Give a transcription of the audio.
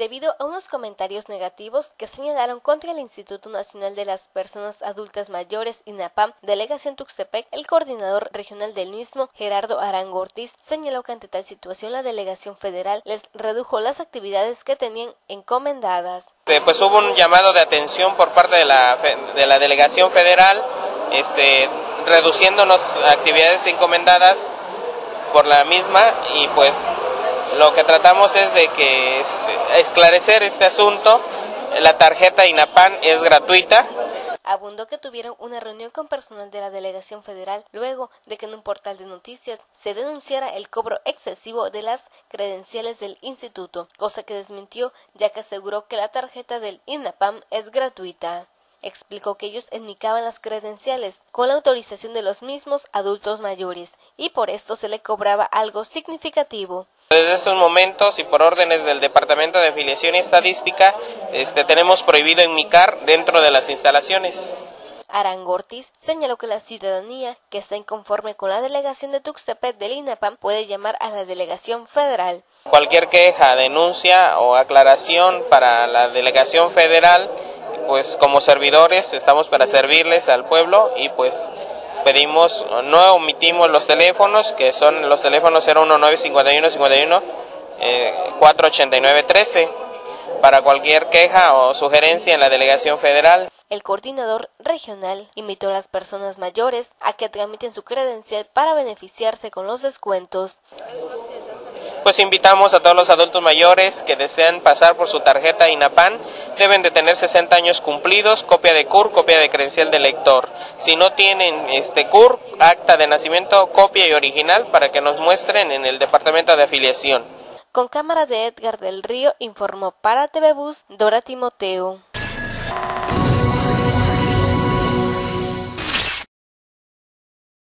debido a unos comentarios negativos que señalaron contra el Instituto Nacional de las Personas Adultas Mayores INAPAM, delegación Tuxtepec, el coordinador regional del mismo, Gerardo Arango Ortiz, señaló que ante tal situación la delegación federal les redujo las actividades que tenían encomendadas. Pues hubo un llamado de atención por parte de la, de la delegación federal, este, reduciéndonos actividades encomendadas por la misma y pues lo que tratamos es de que este, esclarecer este asunto. La tarjeta INAPAN es gratuita. Abundó que tuvieron una reunión con personal de la delegación federal luego de que en un portal de noticias se denunciara el cobro excesivo de las credenciales del instituto, cosa que desmintió ya que aseguró que la tarjeta del INAPAM es gratuita explicó que ellos indicaban las credenciales con la autorización de los mismos adultos mayores y por esto se le cobraba algo significativo. Desde estos momentos y por órdenes del Departamento de Afiliación y Estadística, este, tenemos prohibido enmicar dentro de las instalaciones. Arangortis señaló que la ciudadanía que está inconforme con la delegación de Tuxtepec del INAPAM puede llamar a la delegación federal. Cualquier queja, denuncia o aclaración para la delegación federal pues como servidores estamos para servirles al pueblo y pues pedimos, no omitimos los teléfonos, que son los teléfonos 019 51 51 489 13 para cualquier queja o sugerencia en la delegación federal. El coordinador regional invitó a las personas mayores a que tramiten su credencial para beneficiarse con los descuentos pues invitamos a todos los adultos mayores que desean pasar por su tarjeta INAPAN, deben de tener 60 años cumplidos, copia de CUR, copia de credencial de lector. Si no tienen este CUR, acta de nacimiento, copia y original para que nos muestren en el departamento de afiliación. Con cámara de Edgar del Río informó para TV Bus Dora Timoteo.